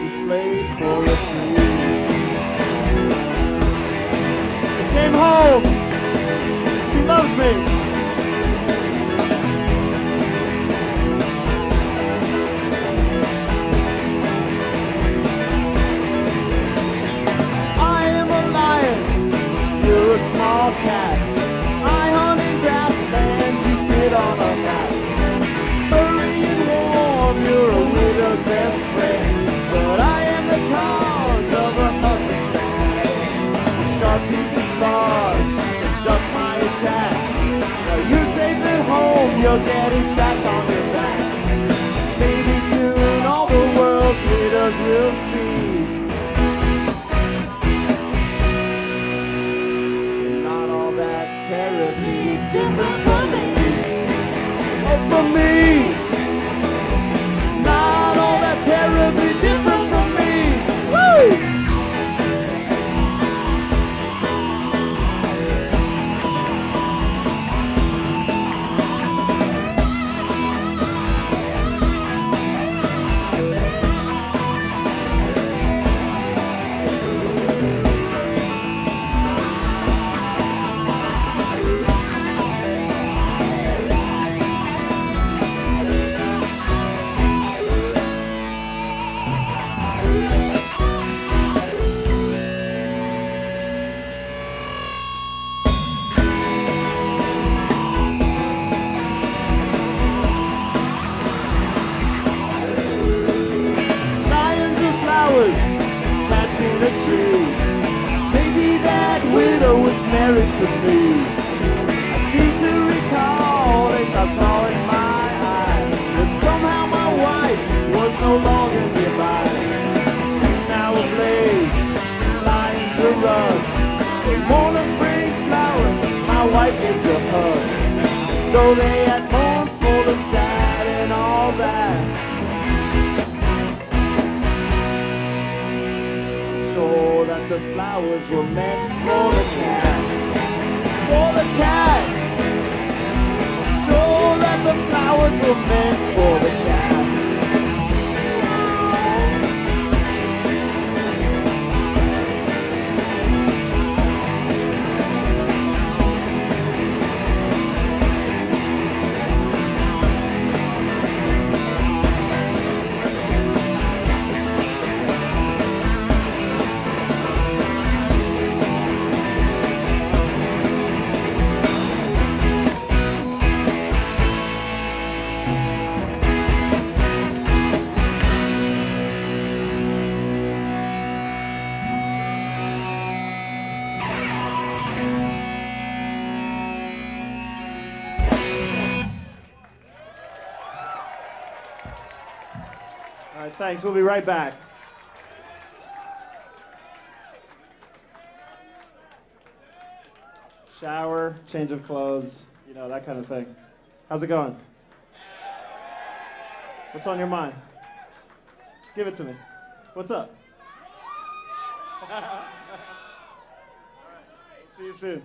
displayed for. I came home. She loves me. Still getting scratched on your back. Maybe soon all the world's widows will see. Married to me. I seem to recall as I call in my eye. that somehow my wife was no longer nearby. Trees now ablaze, lions are rug. They want us bring flowers, my wife gives a hug. Though they had mournful and sad and all that. sure that the flowers were meant for the cat. The cat. Sure that the flowers were meant for the cat. All right, thanks. We'll be right back. Shower, change of clothes, you know, that kind of thing. How's it going? What's on your mind? Give it to me. What's up? See you soon.